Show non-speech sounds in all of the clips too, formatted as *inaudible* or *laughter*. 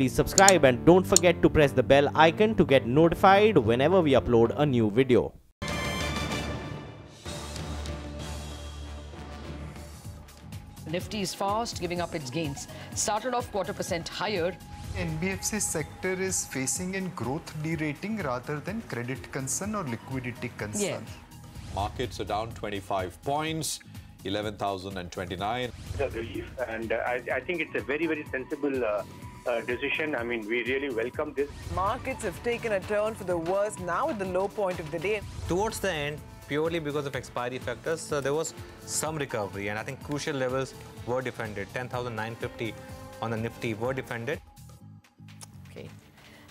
please subscribe and don't forget to press the bell icon to get notified whenever we upload a new video. Nifty is fast, giving up its gains. Started off quarter percent higher. NBFC sector is facing in growth derating rather than credit concern or liquidity concern. Markets are down 25 points, 11,029. a relief, and uh, I, I think it's a very, very sensible uh, uh, decision. I mean, we really welcome this. Markets have taken a turn for the worse now at the low point of the day. Towards the end, purely because of expiry factors, uh, there was some recovery, and I think crucial levels were defended. 10,950 on the Nifty were defended. Okay.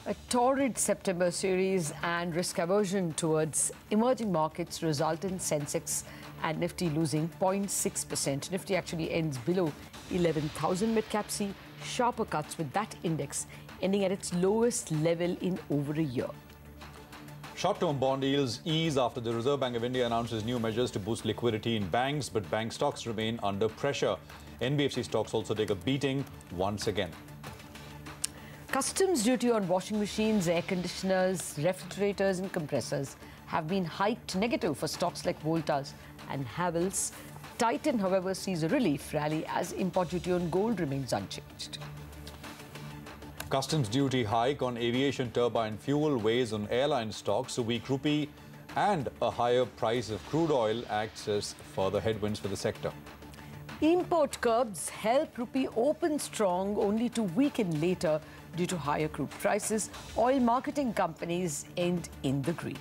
A torrid September series and risk aversion towards emerging markets result in Sensex and Nifty losing 0.6%. Nifty actually ends below 11,000 mid-cap C. Sharper cuts with that index ending at its lowest level in over a year. Short-term bond yields ease after the Reserve Bank of India announces new measures to boost liquidity in banks, but bank stocks remain under pressure. NBFC stocks also take a beating once again. Customs duty on washing machines, air conditioners, refrigerators and compressors have been hiked negative for stocks like Voltas and Havells. Titan, however, sees a relief rally as import duty on gold remains unchanged. Customs duty hike on aviation turbine fuel weighs on airline stocks. A weak rupee and a higher price of crude oil acts as further headwinds for the sector. Import curbs help rupee open strong only to weaken later due to higher crude prices. Oil marketing companies end in the green.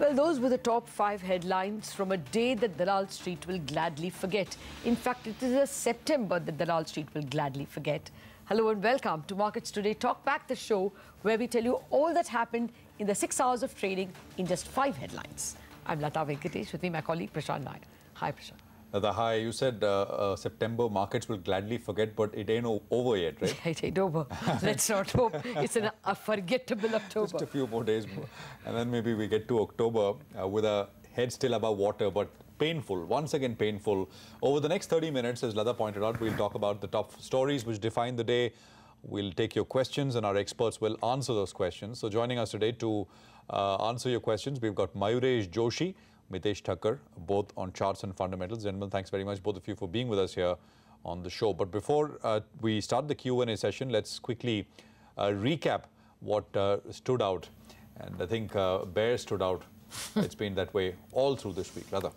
Well, those were the top five headlines from a day that Dalal Street will gladly forget. In fact, it is a September that Dalal Street will gladly forget. Hello and welcome to Markets Today Talk Back, the show where we tell you all that happened in the six hours of trading in just five headlines. I'm Lata Venkatesh, with me my colleague Prashant Nair. Hi, Prashant. Uh, the high, you said uh, uh, September markets will gladly forget, but it ain't over yet, right? *laughs* It ain't over. *laughs* Let's not hope it's an, a forgettable October. Just a few more days, and then maybe we get to October uh, with a head still above water, but painful, once again painful. Over the next 30 minutes, as Lata pointed out, we'll talk about the top stories which define the day. We'll take your questions, and our experts will answer those questions. So, joining us today to uh, answer your questions, we've got Mayuresh Joshi, Mitesh Thakkar, both on charts and fundamentals. Gentlemen, thanks very much, both of you, for being with us here on the show. But before uh, we start the Q&A session, let's quickly uh, recap what uh, stood out. And I think uh, Bear stood out. *laughs* it's been that way all through this week, rather.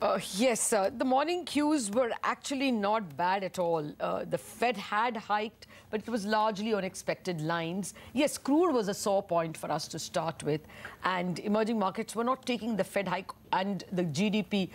Uh, yes, the morning cues were actually not bad at all. Uh, the Fed had hiked, but it was largely on expected lines. Yes, crude was a sore point for us to start with, and emerging markets were not taking the Fed hike and the GDP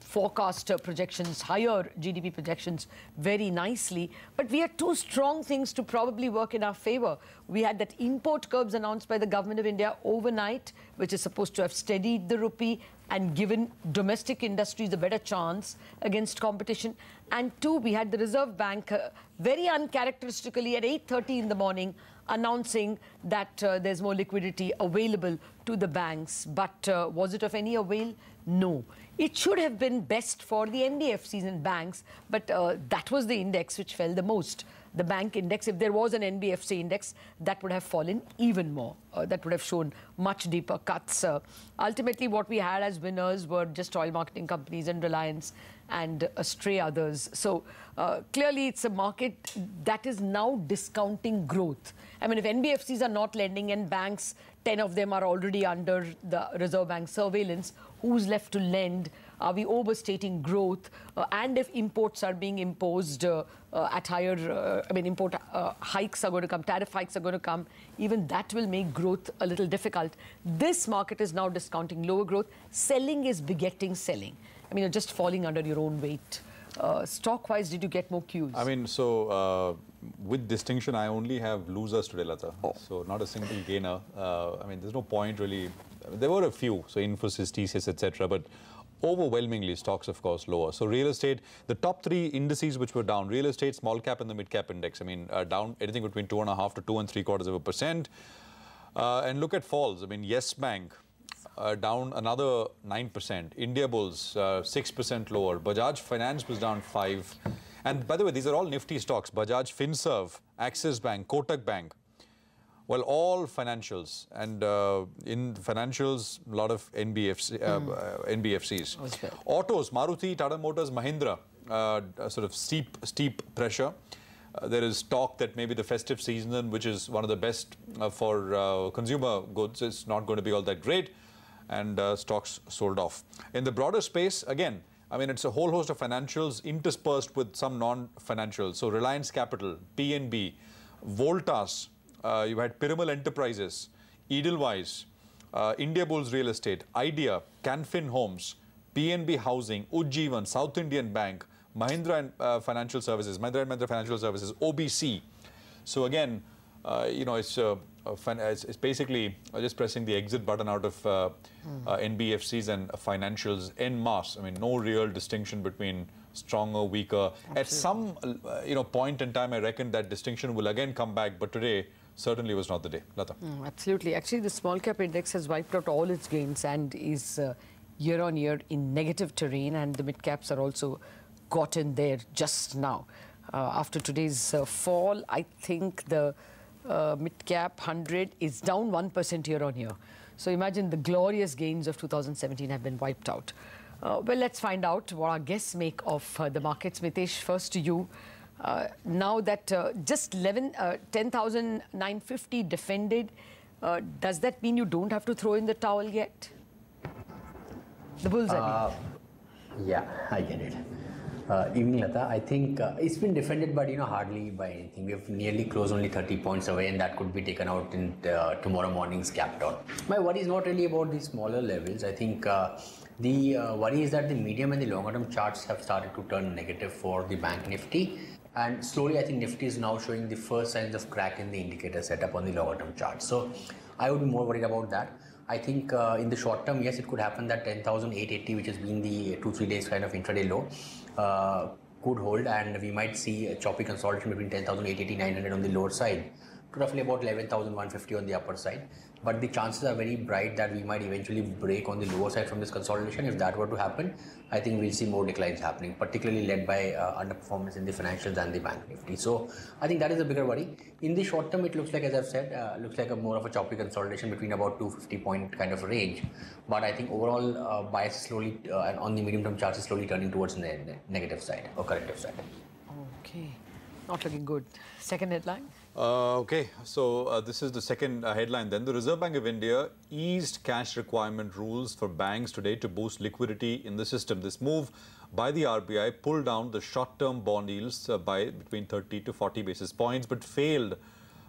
forecast uh, projections, higher GDP projections, very nicely. But we had two strong things to probably work in our favor. We had that import curbs announced by the government of India overnight, which is supposed to have steadied the rupee and given domestic industries a better chance against competition. And two, we had the Reserve Bank uh, very uncharacteristically at 8.30 in the morning announcing that uh, there's more liquidity available to the banks. But uh, was it of any avail? No. It should have been best for the NBFCs and banks, but uh, that was the index which fell the most. The bank index, if there was an NBFC index, that would have fallen even more. Uh, that would have shown much deeper cuts. Uh, ultimately, what we had as winners were just oil marketing companies and Reliance and uh, stray others. So uh, clearly, it's a market that is now discounting growth. I mean, if NBFCs are not lending and banks, 10 of them are already under the Reserve Bank surveillance, who's left to lend? Are we overstating growth? Uh, and if imports are being imposed uh, uh, at higher, uh, I mean, import uh, hikes are going to come, tariff hikes are going to come, even that will make growth a little difficult. This market is now discounting lower growth. Selling is begetting selling. I mean, you're just falling under your own weight. Uh, stock-wise, did you get more cues? I mean, so uh, with distinction, I only have losers today, Lata. So not a single gainer. Uh, I mean, there's no point really. There were a few, so Infosys, TCS, etc. But overwhelmingly, stocks, of course, lower. So real estate, the top three indices which were down: real estate, small cap, and the mid cap index. I mean, uh, down anything between two and a half to two and three quarters of a percent. Uh, and look at falls. I mean, Yes Bank uh, down another 9%. India Bulls, uh, 6% lower. Bajaj Finance was down 5 And by the way, these are all nifty stocks. Bajaj Finserv, Axis Bank, Kotak Bank. Well, all financials. And uh, in financials, a lot of NBFC, uh, uh, NBFCs. Okay. Autos, Maruti, Tata Motors, Mahindra, uh, sort of steep, steep pressure. Uh, there is talk that maybe the festive season, which is one of the best uh, for uh, consumer goods, is not going to be all that great, and uh, stocks sold off. In the broader space, again, I mean, it's a whole host of financials interspersed with some non-financials. So Reliance Capital, PNB, Voltas, uh, you had Piramal Enterprises, Edelweiss, uh, India Bulls Real Estate, Idea, Canfin Homes, PNB Housing, Ujjivan, South Indian Bank, Mahindra and, uh, Financial Services, Mahindra and Mahindra Financial Services, OBC. So again, uh, you know, it's, uh, it's, it's basically uh, just pressing the exit button out of uh, uh, NBFCs and financials en masse. I mean, no real distinction between stronger, weaker. At some, uh, you know, point in time, I reckon that distinction will again come back. But today, certainly was not the day. Lata. Mm, absolutely. Actually, the small cap index has wiped out all its gains and is uh, year on year in negative terrain, and the mid caps are also gotten there just now. Uh, after today's uh, fall, I think the uh, mid cap 100 is down 1% year on year. So imagine the glorious gains of 2017 have been wiped out. Uh, well, let's find out what our guests make of uh, the markets. Mitesh, first to you. Uh, now that uh, just 11, uh, 10,950 defended, uh, does that mean you don't have to throw in the towel yet? The Bulls, I mean. Yeah, I get it. Uh, evening, Lata. I think uh, it's been defended, but you know, hardly by anything. We have nearly closed only 30 points away, and that could be taken out in uh, tomorrow morning's gap down. My worry is not really about the smaller levels. I think uh, the uh, worry is that the medium and the longer term charts have started to turn negative for the bank nifty. And slowly, I think Nifty is now showing the first signs of crack in the indicator setup on the longer term chart. So, I would be more worried about that. I think uh, in the short term, yes, it could happen that 10,880, which has been the two three days kind of intraday low, uh, could hold, and we might see a choppy consolidation between 10,880 900 on the lower side to roughly about 11,150 on the upper side. But the chances are very bright that we might eventually break on the lower side from this consolidation. If that were to happen, I think we'll see more declines happening, particularly led by uh, underperformance in the financials and the bank nifty. So I think that is a bigger worry. In the short term, it looks like, as I've said, uh, looks like a more of a choppy consolidation between about 250 point kind of range. But I think overall uh, bias slowly uh, and on the medium term charts is slowly turning towards the negative side or corrective side. Okay. Not looking good. Second headline. Uh, okay, so uh, this is the second uh, headline then. The Reserve Bank of India eased cash requirement rules for banks today to boost liquidity in the system. This move by the RBI pulled down the short-term bond yields uh, by between 30 to 40 basis points, but failed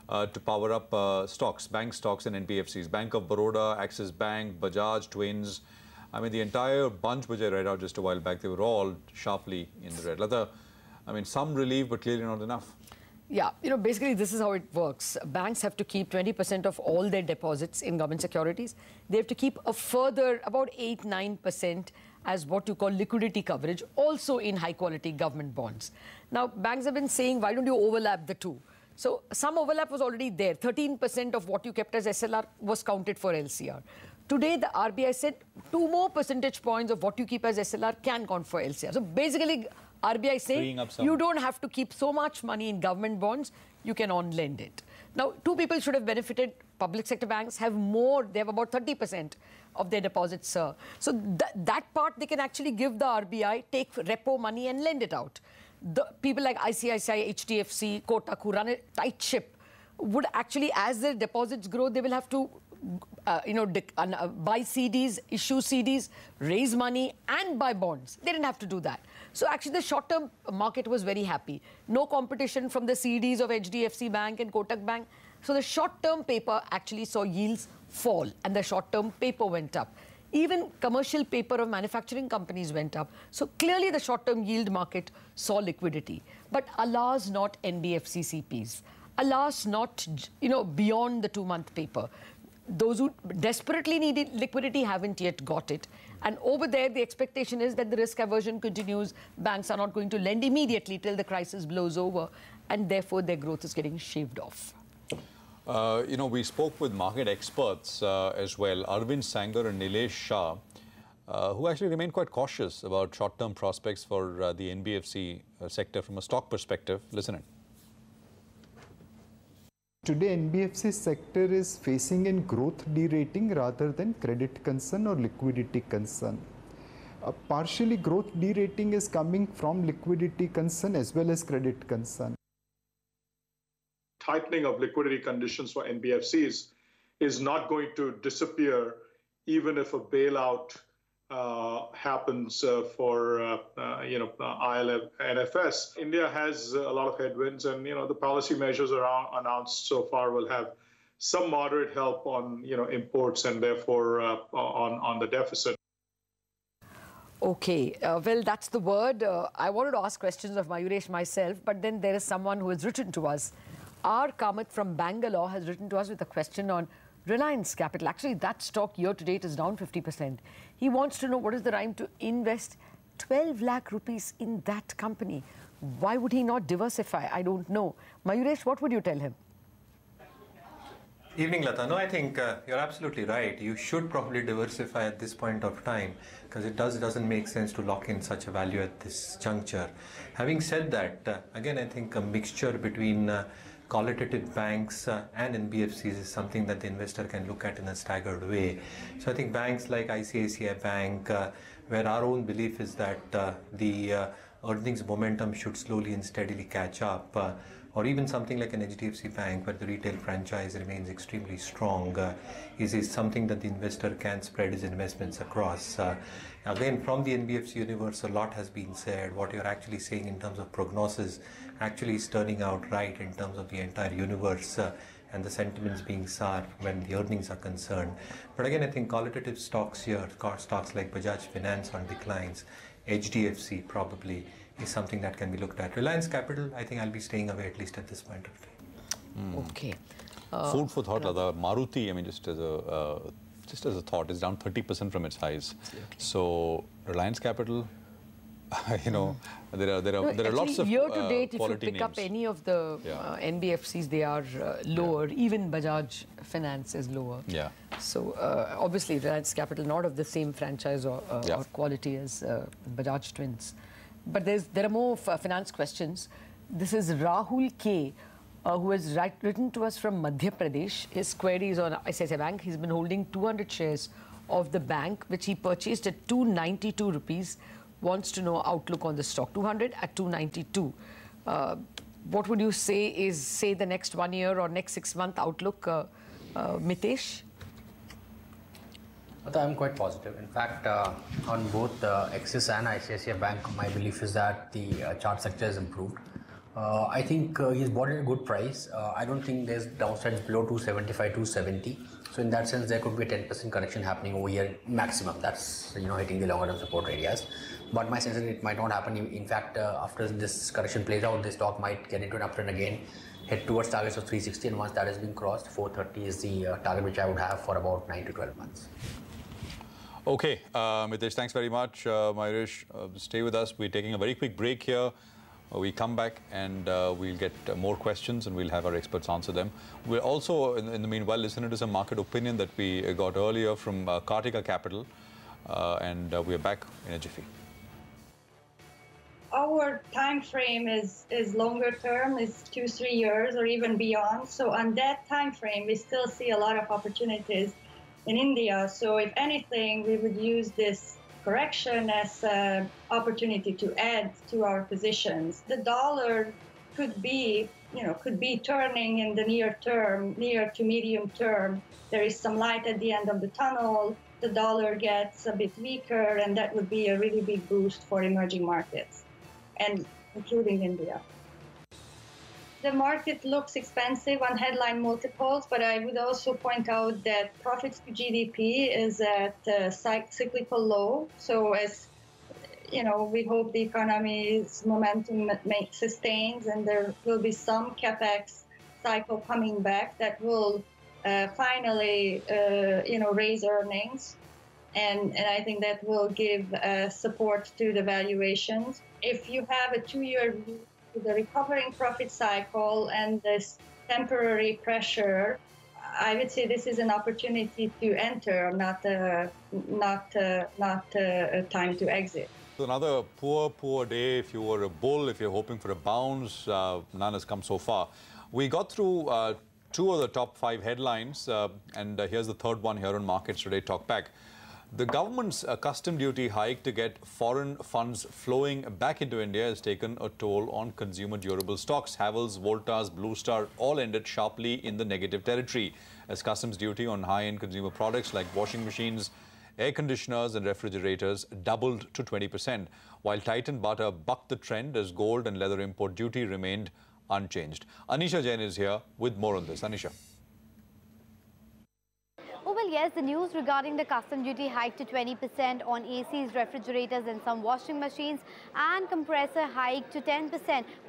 uh, to power up uh, stocks, bank stocks and NBFCs. Bank of Baroda, Axis Bank, Bajaj, Twins. I mean, the entire bunch which I read out just a while back, they were all sharply in the red. Lata, I mean, some relief, but clearly not enough. Yeah, you know, basically this is how it works. Banks have to keep 20% of all their deposits in government securities. They have to keep a further about 8 9% as what you call liquidity coverage, also in high quality government bonds. Now, banks have been saying, why don't you overlap the two? So, some overlap was already there. 13% of what you kept as SLR was counted for LCR. Today, the RBI said two more percentage points of what you keep as SLR can count for LCR. So, basically, RBI saying Freeing up some. you don't have to keep so much money in government bonds, you can on lend it. Now, two people should have benefited. Public sector banks have more, they have about 30% of their deposits. Uh, so, th- that part they can actually give the RBI, take repo money and lend it out. The people like ICICI, HDFC, Kotak, who run a tight ship, would actually, as their deposits grow, they will have to uh, you know, dec- uh, buy CDs, issue CDs, raise money, and buy bonds. They didn't have to do that. So actually, the short-term market was very happy. No competition from the CDs of HDFC Bank and Kotak Bank. So the short-term paper actually saw yields fall, and the short-term paper went up. Even commercial paper of manufacturing companies went up. So clearly, the short-term yield market saw liquidity. But alas, not NBFC CPs. Alas, not you know beyond the two-month paper those who desperately needed liquidity haven't yet got it. And over there, the expectation is that the risk aversion continues. Banks are not going to lend immediately till the crisis blows over, and therefore their growth is getting shaved off. Uh, you know, we spoke with market experts uh, as well, Arvind Sanger and Nilesh Shah. uh, who actually remain quite cautious about short-term prospects for uh, the NBFC uh, sector from a stock perspective. Listen in. Today, NBFC sector is facing in growth derating rather than credit concern or liquidity concern. Uh, partially growth derating is coming from liquidity concern as well as credit concern. Tightening of liquidity conditions for NBFCs is not going to disappear even if a bailout happens uh, for uh, uh you know uh, ILF NFS. India has a lot of headwinds, and you know the policy measures announced so far will have some moderate help on you know imports and therefore uh, on on the deficit. Okay, uh, well, that's the word. Uh, I wanted to ask questions of Mayuresh myself, but then there is someone who has written to us. R. Kamath from Bangalore has written to us with a question on Reliance Capital. Actually, that stock year to date is down 50%. He wants to know what is the time to invest 12 lakh rupees in that company. Why would he not diversify? I don't know. Mayuresh, what would you tell him? Evening, Lata. No, I think uh, you're absolutely right. You should probably diversify at this point of time because it does doesn't make sense to lock in such a value at this juncture. Having said that, uh, again, I think a mixture between uh, qualitative banks uh, and NBFCs is something that the investor can look at in a staggered way. So I think banks like ICICI Bank, uh, where our own belief is that uh, the earnings momentum should slowly and steadily catch up or even something like an HDFC Bank where the retail franchise remains extremely strong uh, is, is something that the investor can spread his investments across. Uh, again, from the NBFC universe, a lot has been said. What you're actually saying in terms of prognosis actually is turning out right in terms of the entire universe. Uh, and the sentiments being sour when the earnings are concerned. But again, I think qualitative stocks here, stocks like Bajaj Finance on declines, HDFC probably, is something that can be looked at. Reliance Capital, I think I'll be staying away at least at this point of time. Mm. Okay. Uh, Food for thought, Lata. Maruti, I mean, just as a uh, just as a thought, is down 30% from its highs. Okay. So Reliance Capital, *laughs* you know, mm. there are there are no, there are lots of year to date. Uh, if you pick names. up any of the yeah. uh, NBFCs, they are uh, lower. Yeah. Even Bajaj Finance is lower. Yeah. So uh, obviously, Reliance Capital not of the same franchise or, uh, yeah. or quality as Bajaj Twins. But there's, there are more finance questions. This is Rahul K. Uh, who has write, written to us from Madhya Pradesh. His query is on ICICI Bank. He's been holding 200 shares of the bank, which he purchased at 292 rupees. Wants to know outlook on the stock. 200 at 292. Uh, what would you say is, say, the next one year or next six month outlook, uh, uh Mitesh? I'm quite positive. In fact, uh, on both uh, Axis and ICICI Bank, my belief is that the uh, chart sector has improved. I think he's bought at a good price. I don't think there's downsides below 275, 270. So in that sense, there could be a 10% correction happening over here maximum. That's you know hitting the longer term support areas. But my sense is it might not happen. In fact, uh, after this correction plays out, the stock might get into an uptrend again, head towards targets of 360, and once that has been crossed, 430 is the uh, target which I would have for about 9 to 12 months. Okay, uh, Mitesh, thanks very much. Uh, Mayuresh, uh, stay with us. We're taking a very quick break here. Uh, we come back and uh, we'll get uh, more questions and we'll have our experts answer them. We're also, in, in the meanwhile, listening to some market opinion that we got earlier from uh, Kartika Capital. and we're back in a jiffy. Our time frame is, is longer term, is two, three years or even beyond. So on that time frame, we still see a lot of opportunities in India. So if anything, we would use this correction as an opportunity to add to our positions. The dollar could be, you know, could be turning in the near term, near to medium term. There is some light at the end of the tunnel. The dollar gets a bit weaker, and that would be a really big boost for emerging markets, and including India the market looks expensive on headline multiples, but I would also point out that profits to GDP is at a cyclical low. So as you know, we hope the economy's momentum sustains, and there will be some capex cycle coming back that will uh, finally, uh, you know, raise earnings, and and I think that will give uh, support to the valuations. If you have a two-year view the recovering profit cycle and this temporary pressure, I would say this is an opportunity to enter, not a, not a, not a, time to exit. So another poor, poor day. If you were a bull, if you're hoping for a bounce, uh, none has come so far. We got through uh, two of the top five headlines, uh, and uh, here's the third one here on Markets Today Talkback. The government's uh, custom duty hike to get foreign funds flowing back into India has taken a toll on consumer durable stocks. Havells, Voltas, Blue Star all ended sharply in the negative territory as customs duty on high-end consumer products like washing machines, air conditioners and refrigerators doubled to 20%, while Titan butter bucked the trend as gold and leather import duty remained unchanged. Anisha Jain is here with more on this. Anisha. Yes, the news regarding the custom duty hike to 20% on ACs, refrigerators and some washing machines and compressor hike to 10%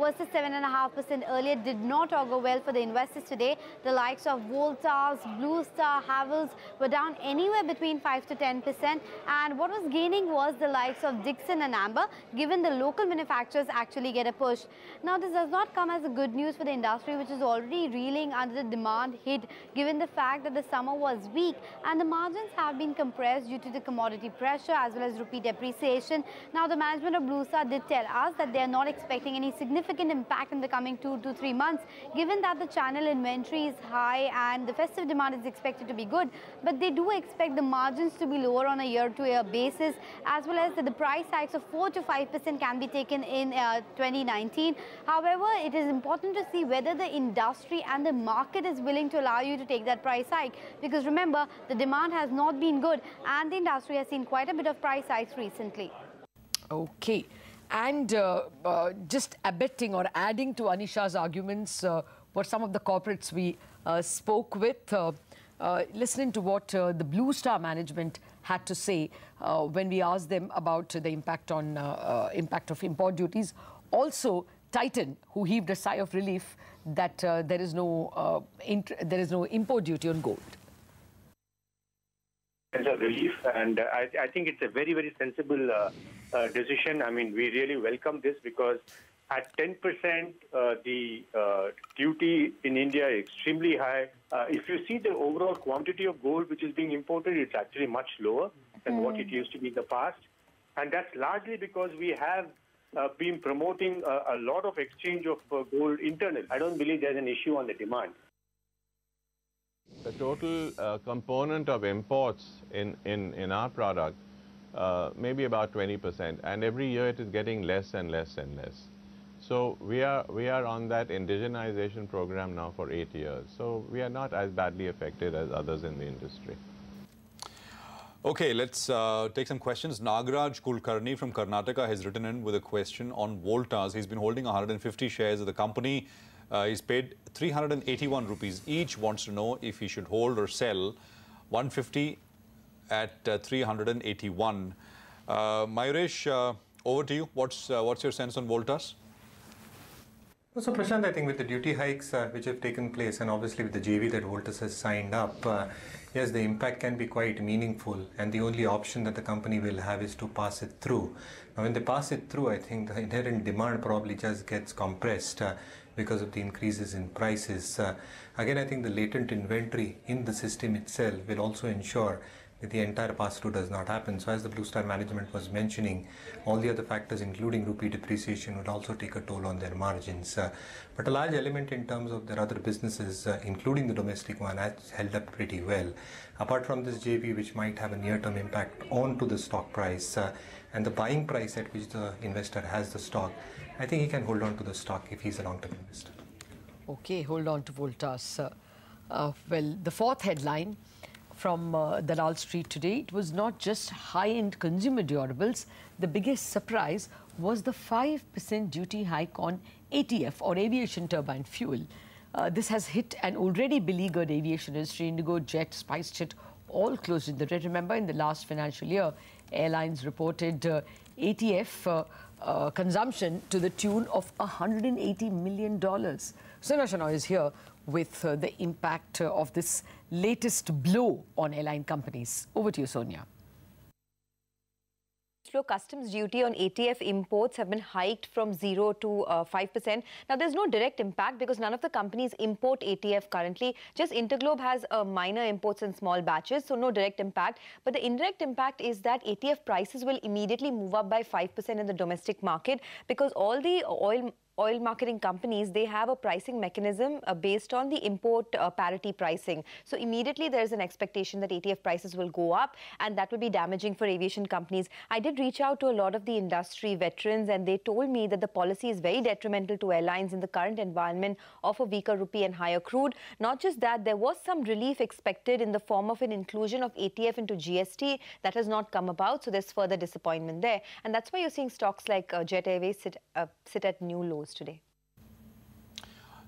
versus 7.5% earlier did not augur well for the investors today. The likes of Voltas, Blue Star, Havells were down anywhere between 5 to 10% and what was gaining was the likes of Dixon and Amber given the local manufacturers actually get a push. Now, this does not come as a good news for the industry which is already reeling under the demand hit given the fact that the summer was weak and the margins have been compressed due to the commodity pressure as well as rupee depreciation. Now the management of Blue Star did tell us that they are not expecting any significant impact in the coming two to three months given that the channel inventory is high and the festive demand is expected to be good but they do expect the margins to be lower on a year-to-year -year basis as well as the, the price hikes of 4 to 5% can be taken in uh, 2019. However, it is important to see whether the industry and the market is willing to allow you to take that price hike because remember the demand has not been good and the industry has seen quite a bit of price hikes recently. Okay. And uh, uh, just abetting or adding to Anisha's arguments uh, were some of the corporates we uh, spoke with. Uh, uh, listening to what the Blue Star management had to say when we asked them about the impact on impact of import duties. Also, Titan, who heaved a sigh of relief that there is no there is no import duty on gold as a relief, and uh, I, I, think it's a very, very sensible uh, uh, decision. I mean, we really welcome this because at 10%, uh, the uh, duty in India is extremely high. Uh, if you see the overall quantity of gold which is being imported, it's actually much lower than mm. what it used to be in the past. And that's largely because we have been promoting a lot of exchange of gold internally. I don't believe there's an issue on the demand. The total uh, component of imports in, in, in our product uh, maybe about 20% and every year it is getting less and less and less. So we are, we are on that indigenization program now for eight years. So we are not as badly affected as others in the industry. Okay, let's uh, take some questions. Nagraj Kulkarni from Karnataka has written in with a question on Voltas. He's been holding 150 shares of the company. Uh, paid 381 rupees each. Wants to know if he should hold or sell 150 at uh, 381. Uh, Mayuresh, uh, over to you. What's uh, what's your sense on Voltas? So Prashant, I think with the duty hikes uh, which have taken place and obviously with the JV that Voltas has signed up, uh, yes, the impact can be quite meaningful and the only option that the company will have is to pass it through. Now when they pass it through, I think the inherent demand probably just gets compressed uh, because of the increases in prices. Uh, again, I think the latent inventory in the system itself will also ensure that the entire pass-through does not happen. So as the Blue Star management was mentioning, all the other factors including rupee depreciation would also take a toll on their margins. Uh, but a large element in terms of their other businesses, uh, including the domestic one, has held up pretty well. Apart from this JV, which might have a near-term impact onto the stock price uh, and the buying price at which the investor has the stock, I think he can hold on to the stock if he's a long-term investor. Okay, hold on to Voltas. Uh, well, the fourth headline from uh, Dalal Street today, it was not just high-end consumer durables. The biggest surprise was the 5% duty hike on ATF or aviation turbine fuel. Uh, this has hit an already beleaguered aviation industry. Indigo, Jet, SpiceJet, all closed in the red. Remember, in the last financial year, airlines reported uh, ATF uh, uh, consumption to the tune of $180 million. Sonia Shenoy is here with uh, the impact of this latest blow on airline companies. Over to you, Sonia. Flow, customs duty on ATF imports have been hiked from 0 to uh, 5%. Now, there's no direct impact because none of the companies import ATF currently. Just Interglobe has uh, minor imports in small batches, so no direct impact. But the indirect impact is that ATF prices will immediately move up by 5% in the domestic market because all the oil oil marketing companies, they have a pricing mechanism uh, based on the import uh, parity pricing. So immediately there is an expectation that ATF prices will go up and that will be damaging for aviation companies. I did reach out to a lot of the industry veterans and they told me that the policy is very detrimental to airlines in the current environment of a weaker rupee and higher crude. Not just that, there was some relief expected in the form of an inclusion of ATF into GST. That has not come about, so there's further disappointment there. And that's why you're seeing stocks like uh, Jet Airways sit, uh, sit at new lows today.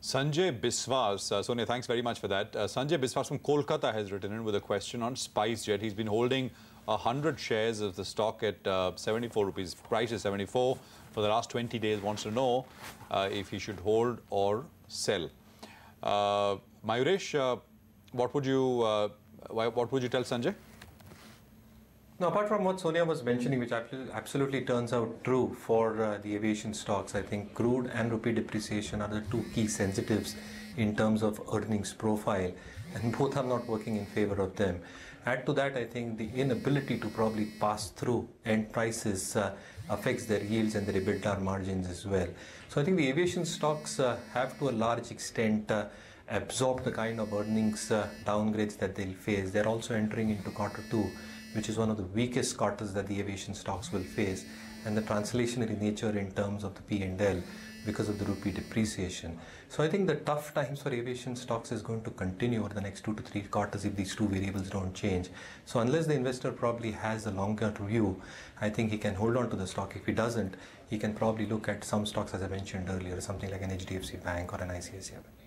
Sanjay Biswas, uh, Sonia, thanks very much for that. Uh, Sanjay Biswas from Kolkata has written in with a question on SpiceJet. He's been holding 100 shares of the stock at uh, 74 rupees. Price is 74 for the last 20 days. Wants to know uh, if he should hold or sell. Uh, Mayuresh, uh, what would you uh, what would you tell Sanjay? Now, apart from what Sonia was mentioning, which absolutely turns out true for uh, the aviation stocks, I think crude and rupee depreciation are the two key sensitives in terms of earnings profile, and both are not working in favor of them. Add to that, I think the inability to probably pass through end prices uh, affects their yields and their EBITDA margins as well. So I think the aviation stocks uh, have to a large extent uh, absorb the kind of earnings uh, downgrades that they'll face. They're also entering into quarter two which is one of the weakest quarters that the aviation stocks will face, and the translationary nature in terms of the P&L because of the rupee depreciation. So I think the tough times for aviation stocks is going to continue over the next two to three quarters if these two variables don't change. So unless the investor probably has a longer view, I think he can hold on to the stock. If he doesn't, he can probably look at some stocks as I mentioned earlier, something like an HDFC Bank or an ICICI Bank.